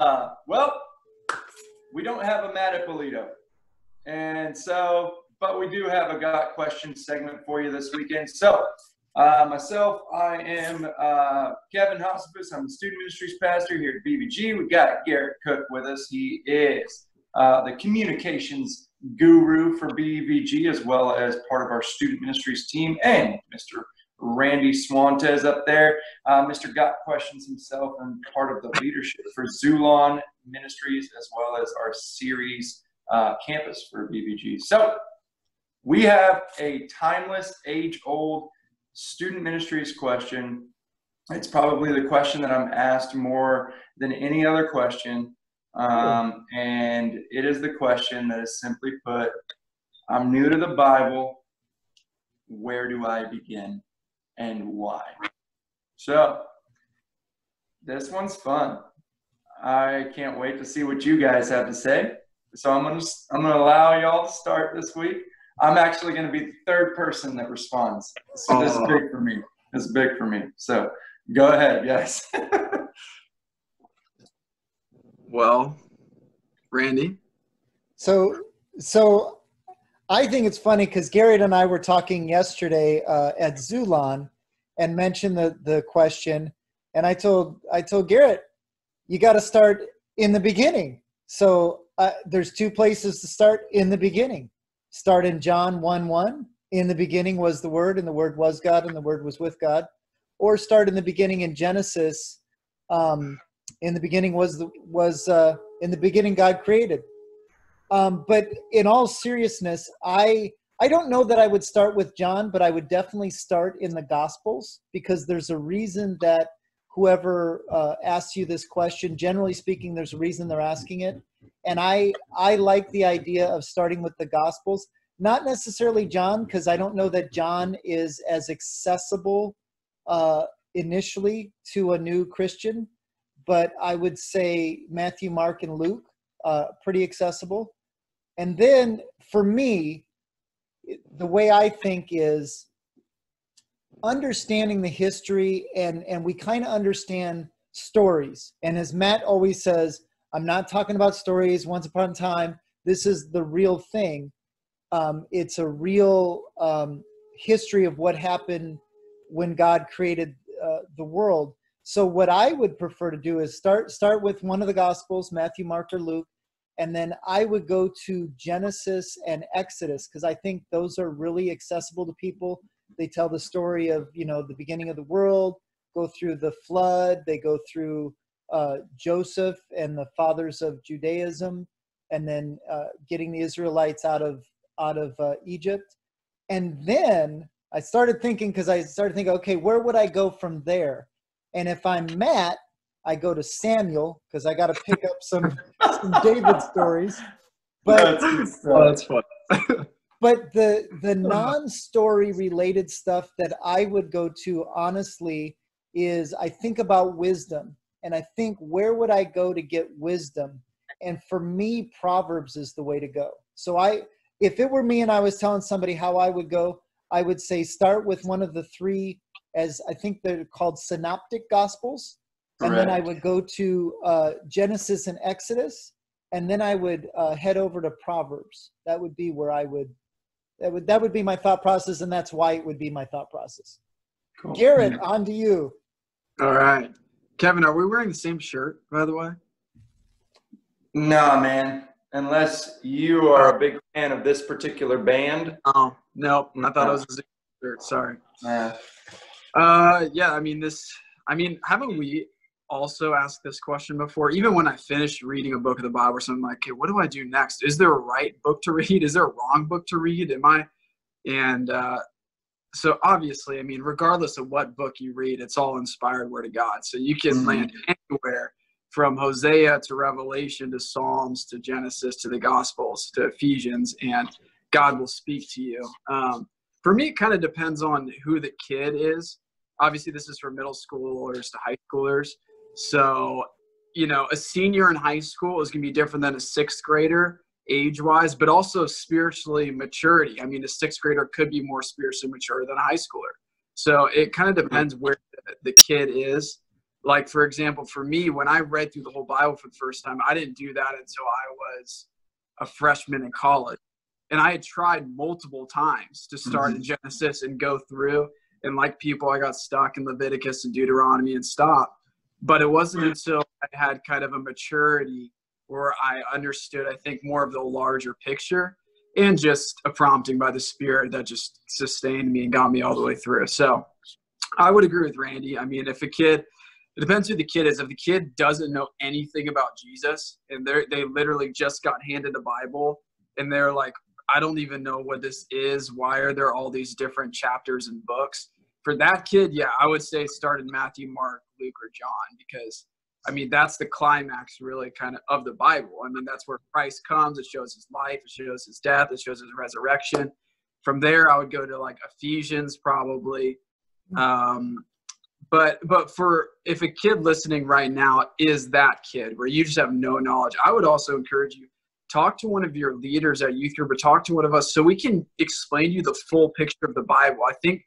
Uh, well, we don't have a Matt Ippolito. And so, but we do have a Got Question segment for you this weekend. So, uh, myself, I am uh, Kevin Hospice. I'm the student ministries pastor here at BVG. We've got Garrett Cook with us. He is uh, the communications guru for BVG as well as part of our student ministries team and Mr. Randy Swantes up there. Uh, Mr. Got Questions himself and part of the leadership for Xulon Ministries as well as our series uh, campus for BVG. So we have a timeless, age-old student ministries question. It's probably the question that I'm asked more than any other question. Um, and it is the question that is simply put I'm new to the Bible. Where do I begin and why? So, this one's fun. I can't wait to see what you guys have to say. So I'm gonna I'm gonna allow y'all to start this week. I'm actually gonna be the third person that responds. So this is oh. big for me. This is big for me. So go ahead, yes. well, Randy. So so I think it's funny because Garrett and I were talking yesterday uh, at Xulon and mentioned the the question, and I told I told Garrett, you got to start in the beginning. So uh, there's two places to start in the beginning. Start in John 1 1. In the beginning was the Word, and the Word was God, and the Word was with God. Or start in the beginning in Genesis. Um, in the beginning was the was uh, in the beginning God created. Um, but in all seriousness, I I don't know that I would start with John, but I would definitely start in the Gospels because there's a reason that whoever uh, asks you this question, generally speaking, there's a reason they're asking it and I I like the idea of starting with the Gospels, not necessarily John, because I don't know that John is as accessible uh, initially to a new Christian, but I would say Matthew, Mark, and Luke uh, pretty accessible. And then for me, the way I think is understanding the history and and we kind of understand stories. And as Matt always says, I'm not talking about stories once upon a time. This is the real thing. Um, it's a real um, history of what happened when God created uh, the world. So what I would prefer to do is start start with one of the Gospels, Matthew, Mark, or Luke, and then I would go to Genesis and Exodus because I think those are really accessible to people. They tell the story of you know the beginning of the world, go through the flood, they go through uh, Joseph and the fathers of Judaism, and then uh, getting the Israelites out of out of uh, Egypt. And then I started thinking because I started thinking, okay, where would I go from there? And if I'm Matt, I go to Samuel because I got to pick up some some David stories. But that's, oh, that's fun. but the the non-story related stuff that I would go to honestly is I think about wisdom and I think where would I go to get wisdom? And for me, Proverbs is the way to go. So I, if it were me and I was telling somebody how I would go, I would say start with one of the three, as I think they're called synoptic gospels, and then I would go to uh, Genesis and Exodus, and then I would uh, head over to Proverbs. That would be where I would. That would that would be my thought process, and that's why it would be my thought process. Cool. Garrett, on to you. All right. Kevin, are we wearing the same shirt, by the way? No, man. Unless you are a big fan of this particular band. Oh, no. I thought it was a shirt. Sorry. Yeah. Uh, yeah, I mean, this, I mean, haven't we also asked this question before? Even when I finished reading a book of the Bible or something, like, okay, what do I do next? Is there a right book to read? Is there a wrong book to read? Am I, and uh, so obviously, I mean, regardless of what book you read, it's all inspired word of God. So you can mm-hmm. land anywhere from Hosea to Revelation to Psalms to Genesis to the Gospels to Ephesians, and God will speak to you. Um, for me, it kind of depends on who the kid is. Obviously, this is for middle schoolers to high schoolers. So, you know, a senior in high school is going to be different than a sixth grader age wise, but also spiritually maturity. I mean, a sixth grader could be more spiritually mature than a high schooler. So it kind of depends where the kid is. like for example, for me, when I read through the whole Bible for the first time, I didn't do that until I was a freshman in college. And I had tried multiple times to start mm-hmm. in Genesis and go through. And like people, I got stuck in Leviticus and Deuteronomy and stop. But it wasn't until I had kind of a maturity where I understood, I think, more of the larger picture and just a prompting by the Spirit that just sustained me and got me all the way through. So I would agree with Randy. I mean, if a kid, it depends who the kid is. If the kid doesn't know anything about Jesus and they they literally just got handed the Bible and they're like, I don't even know what this is. Why are there all these different chapters and books? For that kid, yeah, I would say start in Matthew, Mark, Luke, or John because I mean that's the climax really kind of of the Bible. I mean that's where Christ comes. It shows his life. It shows his death. It shows his resurrection. From there, I would go to like Ephesians probably. Um, but but for if a kid listening right now is that kid where you just have no knowledge, I would also encourage you talk to one of your leaders at youth group or talk to one of us so we can explain to you the full picture of the bible i think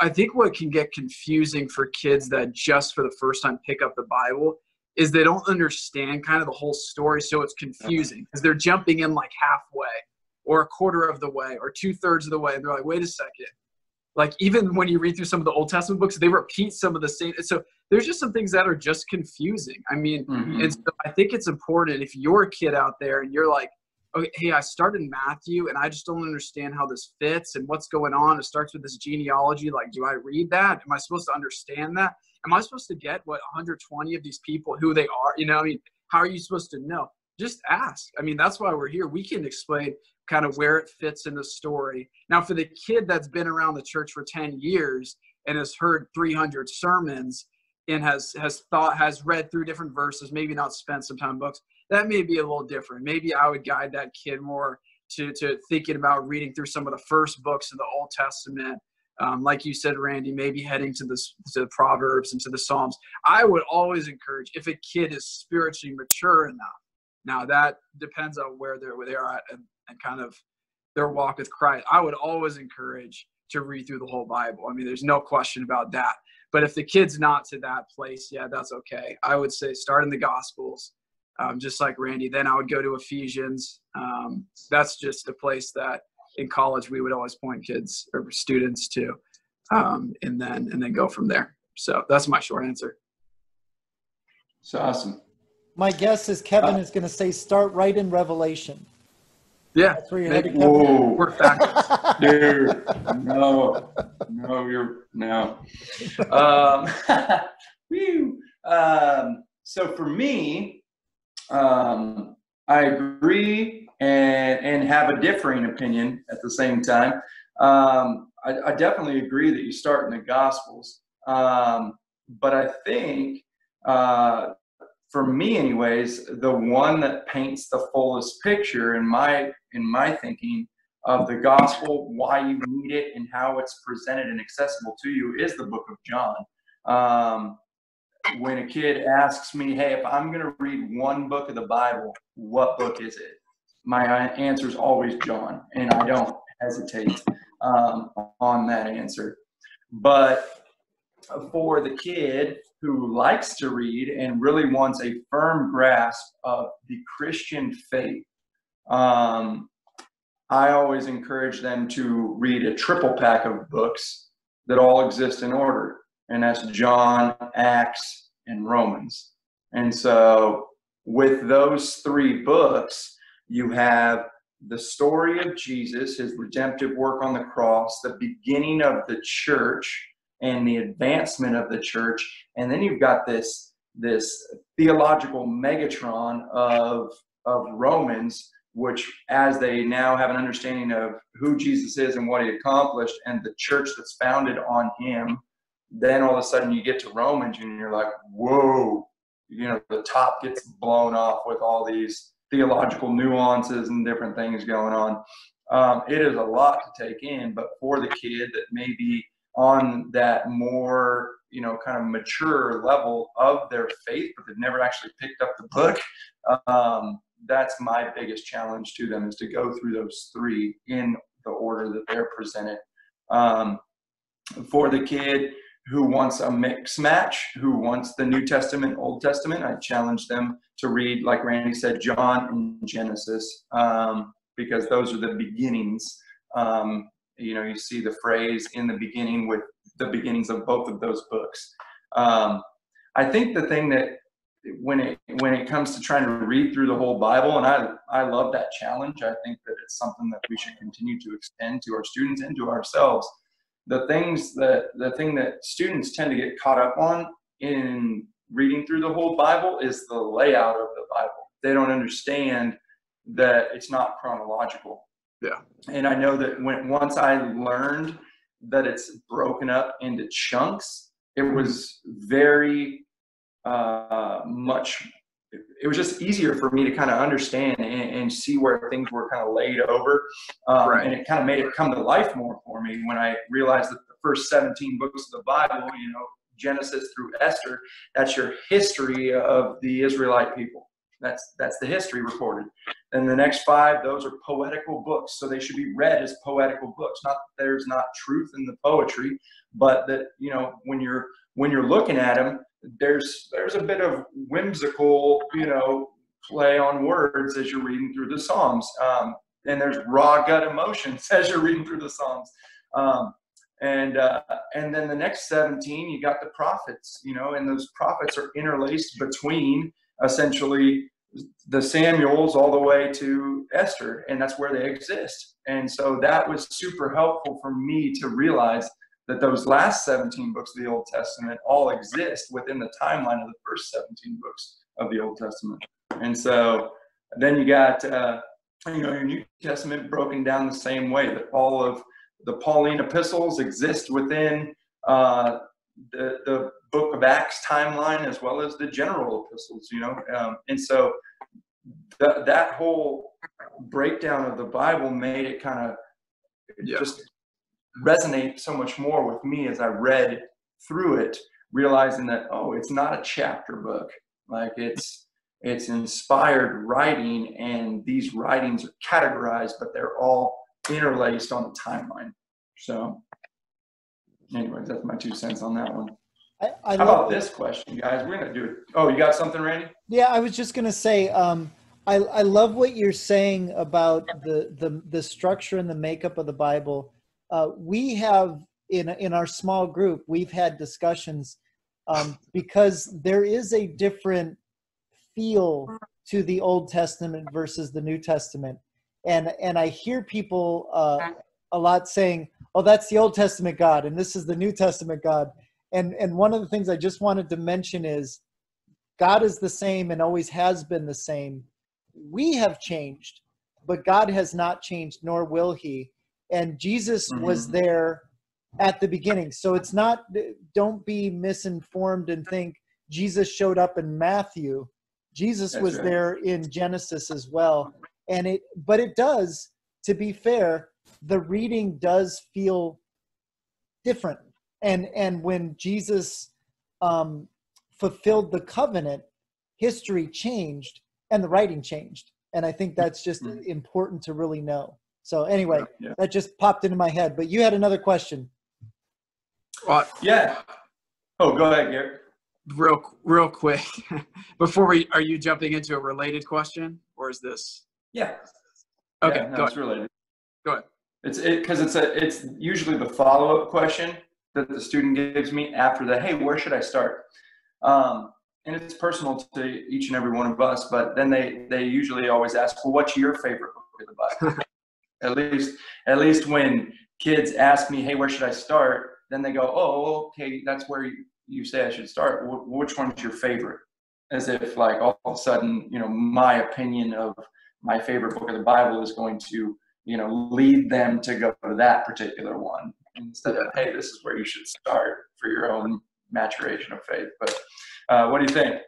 i think what can get confusing for kids that just for the first time pick up the bible is they don't understand kind of the whole story so it's confusing because they're jumping in like halfway or a quarter of the way or two-thirds of the way and they're like wait a second. Like even when you read through some of the old testament books they repeat some of the same so there's just some things that are just confusing. I mean mm-hmm. and so i think it's important if you're a kid out there and you're like okay hey i started matthew and i just don't understand how this fits and what's going on. It starts with this genealogy like do i read that? Am i supposed to understand that? Am i supposed to get what 120 of these people who they are? You know i mean how are you supposed to know? Just ask. I mean that's why we're here. We can explain kind of where it fits in the story. Now, for the kid that's been around the church for 10 years and has heard 300 sermons and has has thought has read through different verses, maybe not spent some time books, that may be a little different. Maybe I would guide that kid more to to thinking about reading through some of the first books in the Old Testament. Um, like you said, Randy, maybe heading to the, to the Proverbs and to the Psalms. I would always encourage if a kid is spiritually mature enough. Now that depends on where they're where they are at and kind of their walk with Christ. I would always encourage to read through the whole Bible. I mean, there's no question about that. But if the kid's not to that place, yeah, that's okay. I would say start in the Gospels, um, just like Randy. Then I would go to Ephesians. Um, that's just a place that in college we would always point kids or students to, um, and then and then go from there. So that's my short answer. So awesome. My guess is Kevin uh, is going to say start right in Revelation. Yeah. That's where you're headed. Whoa. We're Dude, no, no, you're no. Um, um, so for me, um, I agree and and have a differing opinion at the same time. Um, I, I, definitely agree that you start in the Gospels, um, but I think uh, for me anyways the one that paints the fullest picture in my in my thinking of the gospel why you need it and how it's presented and accessible to you is the book of john um, when a kid asks me hey if i'm going to read one book of the bible what book is it? My answer is always john and i don't hesitate um, on that answer. But for the kid who likes to read and really wants a firm grasp of the Christian faith, um, I always encourage them to read a triple pack of books that all exist in order, and that's John, Acts, and Romans. And so, with those three books, you have the story of Jesus, his redemptive work on the cross, the beginning of the church, and the advancement of the church. And then you've got this this theological megatron of of Romans, which as they now have an understanding of who Jesus is and what he accomplished and the church that's founded on him, then all of a sudden you get to Romans and you're like, whoa, you know, the top gets blown off with all these theological nuances and different things going on. Um, it is a lot to take in, but for the kid that may be on that more you know kind of mature level of their faith but they've never actually picked up the book um, that's my biggest challenge to them is to go through those three in the order that they're presented um, for the kid who wants a mix match, who wants the New Testament, Old Testament, I challenge them to read, like Randy said, John and Genesis, um, because those are the beginnings. Um, you know, you see the phrase in the beginning with the beginnings of both of those books. Um, I think the thing that when it when it comes to trying to read through the whole Bible, and I I love that challenge. I think that it's something that we should continue to extend to our students and to ourselves the things that the thing that students tend to get caught up on in reading through the whole Bible is the layout of the Bible. They don't understand that it's not chronological. Yeah. And I know that when once I learned that it's broken up into chunks, it was very uh, much it was just easier for me to kind of understand and, and see where things were kind of laid over. Um, right. And it kind of made it come to life more for me when I realized that the first 17 books of the Bible, you know, Genesis through Esther, that's your history of the Israelite people. That's that's the history recorded. And the next five, those are poetical books, so they should be read as poetical books. Not that there's not truth in the poetry, but that you know when you're when you're looking at them, there's there's a bit of whimsical, you know, play on words as you're reading through the Psalms, um, and there's raw gut emotions as you're reading through the Psalms. Um, and uh, and then the next 17, you got the prophets, you know, and those prophets are interlaced between essentially the Samuels all the way to Esther, and that's where they exist. And so that was super helpful for me to realize that those last 17 books of the Old Testament all exist within the timeline of the first 17 books of the Old Testament. And so then you got, uh, you know, your New Testament broken down the same way that all of the Pauline epistles exist within uh, the, the book of Acts timeline as well as the general epistles, you know. Um, and so th- that whole breakdown of the Bible made it kind of yeah. just resonate so much more with me as I read through it, realizing that oh, it's not a chapter book. Like it's it's inspired writing, and these writings are categorized, but they're all interlaced on the timeline. So, anyways, that's my two cents on that one. I, I How about this question, guys? We're gonna do it. Oh, you got something, Randy? Yeah, I was just gonna say. Um, I, I love what you're saying about the, the the structure and the makeup of the Bible uh, we have in in our small group we've had discussions um, because there is a different feel to the Old Testament versus the New Testament, and and I hear people uh, a lot saying, "Oh, that's the Old Testament God, and this is the New Testament God." And and one of the things I just wanted to mention is, God is the same and always has been the same. We have changed, but God has not changed, nor will He and Jesus mm-hmm. was there at the beginning. So it's not, don't be misinformed and think Jesus showed up in Matthew. Jesus That's was right. there in Genesis as well. And it, but it does, to be fair, the reading does feel different. And, and when Jesus um, fulfilled the covenant, history changed and the writing changed. And I think that's just mm-hmm. important to really know. So anyway, yeah. that just popped into my head. But you had another question. Uh, yeah. Oh, go ahead, Garrett. Real, real quick, before we are you jumping into a related question, or is this? Yeah. Okay, yeah, no, it's related. Go ahead. It's it because it's a it's usually the follow up question that the student gives me after the hey where should I start, um, and it's personal to each and every one of us. But then they they usually always ask, well, what's your favorite book of the Bible? At least, at least when kids ask me, "Hey, where should I start?" Then they go, "Oh, okay, that's where you, say I should start. W- which one's your favorite?" As if, like, all of a sudden, you know, my opinion of my favorite book of the Bible is going to, you know, lead them to go to that particular one instead of, "Hey, this is where you should start for your own maturation of faith." But uh, what do you think?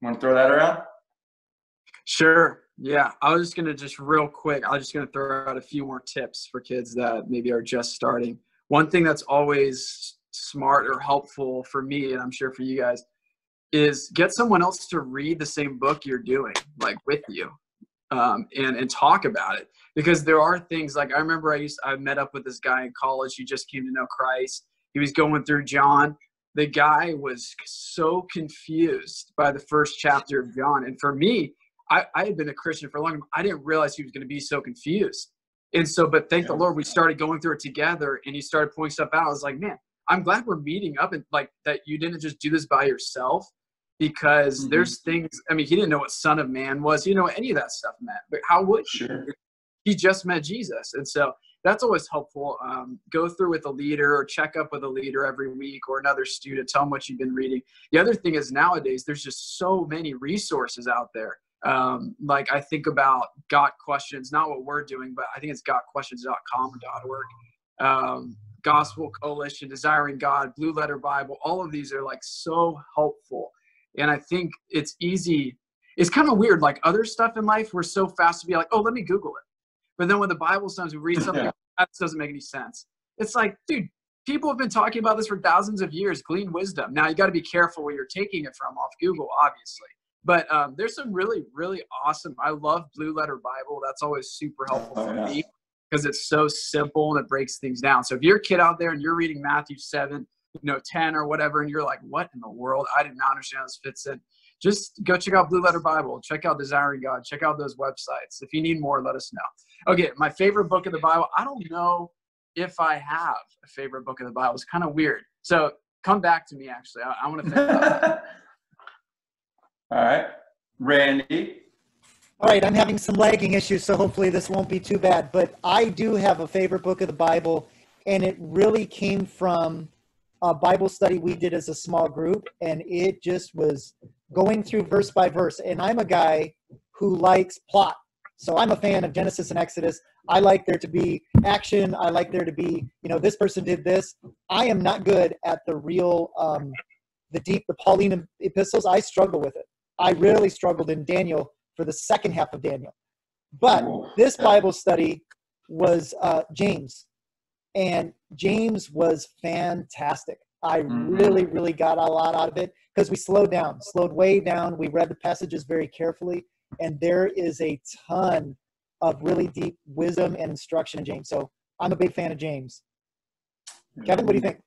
Want to throw that around? Sure. Yeah, I was just gonna just real quick. I was just gonna throw out a few more tips for kids that maybe are just starting. One thing that's always smart or helpful for me, and I'm sure for you guys, is get someone else to read the same book you're doing, like with you, um, and and talk about it. Because there are things like I remember I used I met up with this guy in college who just came to know Christ. He was going through John, the guy was so confused by the first chapter of John. And for me, I, I had been a Christian for a long time. I didn't realize he was going to be so confused. And so, but thank yeah. the Lord, we started going through it together and he started pointing stuff out. I was like, man, I'm glad we're meeting up and like that you didn't just do this by yourself because mm-hmm. there's things, I mean, he didn't know what son of man was. He didn't know what any of that stuff meant, but how would sure. he? He just met Jesus. And so that's always helpful. Um, go through with a leader or check up with a leader every week or another student. Tell them what you've been reading. The other thing is nowadays there's just so many resources out there. Um, like I think about Got Questions, not what we're doing, but I think it's gotquestions.com or .org. Um, Gospel Coalition, Desiring God, Blue Letter Bible. All of these are like so helpful, and I think it's easy. It's kind of weird. Like other stuff in life, we're so fast to be like, "Oh, let me Google it." But then when the Bible sometimes we read something yeah. that doesn't make any sense. It's like, dude, people have been talking about this for thousands of years. Glean wisdom. Now you got to be careful where you're taking it from off Google, obviously. But um, there's some really, really awesome. I love Blue Letter Bible. That's always super helpful oh, for yeah. me because it's so simple and it breaks things down. So if you're a kid out there and you're reading Matthew 7, you know, 10 or whatever, and you're like, what in the world? I did not understand how this fits in just go check out Blue Letter Bible, check out Desiring God, check out those websites. If you need more, let us know. Okay, my favorite book of the Bible. I don't know if I have a favorite book of the Bible. It's kind of weird. So come back to me. Actually, I, I want to think about All right, Randy. All right, I'm having some lagging issues, so hopefully this won't be too bad. But I do have a favorite book of the Bible, and it really came from a Bible study we did as a small group, and it just was going through verse by verse. And I'm a guy who likes plot. So I'm a fan of Genesis and Exodus. I like there to be action. I like there to be, you know, this person did this. I am not good at the real, um, the deep, the Pauline epistles. I struggle with it. I really struggled in Daniel for the second half of Daniel. But this Bible study was uh, James, and James was fantastic. I mm-hmm. really, really got a lot out of it because we slowed down, slowed way down. We read the passages very carefully, and there is a ton of really deep wisdom and instruction in James. So I'm a big fan of James. Kevin, what do you think?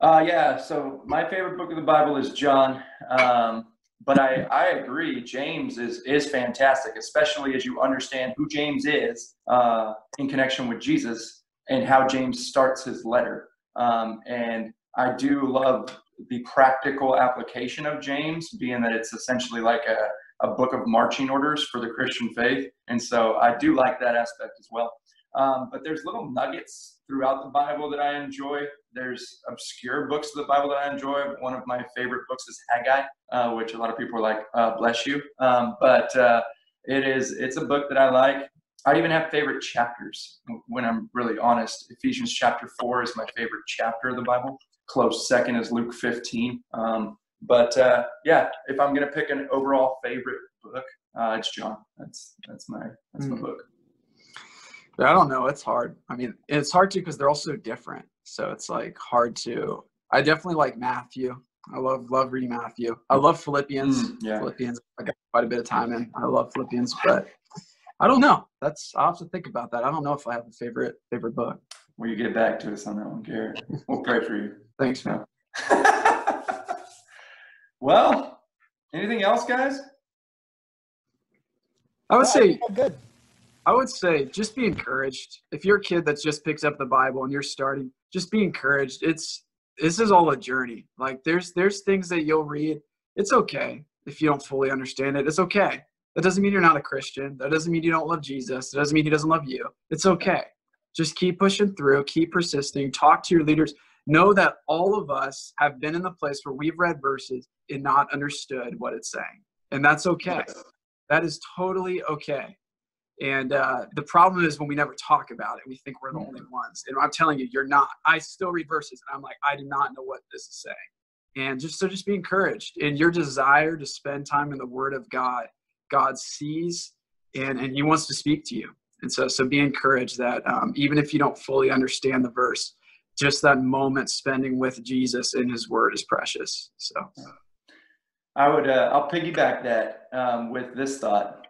Uh, yeah, so my favorite book of the Bible is John. Um, but I, I agree, James is, is fantastic, especially as you understand who James is uh, in connection with Jesus and how James starts his letter. Um, and I do love the practical application of James, being that it's essentially like a, a book of marching orders for the Christian faith. And so I do like that aspect as well. Um, but there's little nuggets throughout the Bible that I enjoy. There's obscure books of the Bible that I enjoy. One of my favorite books is Haggai, uh, which a lot of people are like, uh, "Bless you," um, but uh, it is it's a book that I like. I even have favorite chapters when I'm really honest. Ephesians chapter four is my favorite chapter of the Bible. Close second is Luke 15. Um, but uh, yeah, if I'm gonna pick an overall favorite book, uh, it's John. That's that's my that's my hmm. book. I don't know. It's hard. I mean, it's hard too because they're all so different. So it's like hard to. I definitely like Matthew. I love love reading Matthew. I love Philippians. Mm, yeah. Philippians. I got quite a bit of time in. I love Philippians, but I don't know. That's I'll have to think about that. I don't know if I have a favorite favorite book. Will you get back to us on that one, Garrett? We'll pray for you. Thanks, man. well, anything else, guys? I would say good. I would say just be encouraged. If you're a kid that just picks up the Bible and you're starting, just be encouraged. It's this is all a journey. Like there's there's things that you'll read. It's okay if you don't fully understand it. It's okay. That doesn't mean you're not a Christian. That doesn't mean you don't love Jesus. It doesn't mean he doesn't love you. It's okay. Just keep pushing through, keep persisting, talk to your leaders. Know that all of us have been in the place where we've read verses and not understood what it's saying. And that's okay. That is totally okay. And uh, the problem is when we never talk about it, we think we're the only ones. And I'm telling you, you're not. I still read verses and I'm like, I do not know what this is saying. And just so just be encouraged in your desire to spend time in the Word of God God sees and, and He wants to speak to you. And so, so be encouraged that um, even if you don't fully understand the verse, just that moment spending with Jesus in His Word is precious. So, I would uh, I'll piggyback that um, with this thought.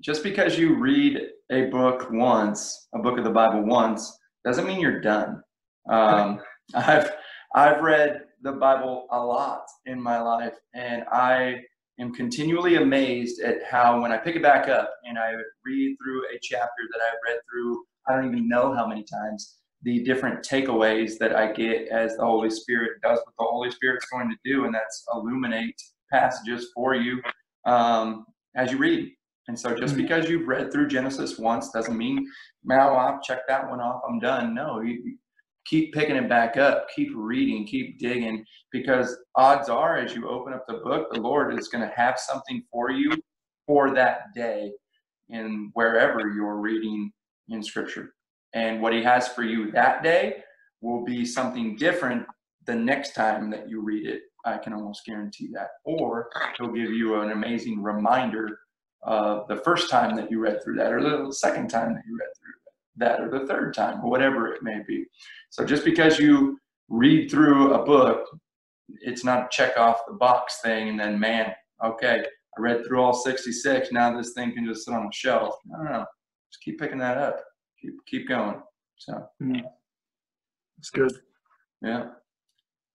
Just because you read a book once, a book of the Bible once, doesn't mean you're done. Um, I've I've read the Bible a lot in my life, and I am continually amazed at how when I pick it back up and I read through a chapter that I've read through, I don't even know how many times, the different takeaways that I get as the Holy Spirit does what the Holy Spirit's going to do, and that's illuminate passages for you um, as you read. And so just Mhm. because you've read through Genesis once doesn't mean, now I've checked that one off, I'm done. No, you you keep picking it back up, keep reading, keep digging, because odds are as you open up the book, the Lord is going to have something for you for that day in wherever you're reading in Scripture. And what He has for you that day will be something different the next time that you read it. I can almost guarantee that. Or He'll give you an amazing reminder of the first time that you read through that, or the second time that you read through that, or the third time, or whatever it may be. So just because you read through a book, it's not a check off the box thing, and then man, okay, I read through all 66. Now this thing can just sit on the shelf. I don't know. Just keep picking that up. Keep keep going. So hmm. It's good. yeah.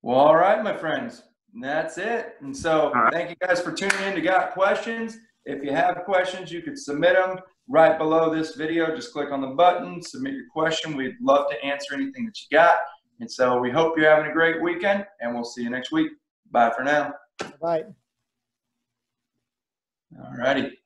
Well, all right, my friends. That's it. And so right. thank you guys for tuning in to Got Questions. If you have questions, you could submit them right below this video. Just click on the button, submit your question. We'd love to answer anything that you got. And so we hope you're having a great weekend, and we'll see you next week. Bye for now. Bye. All righty.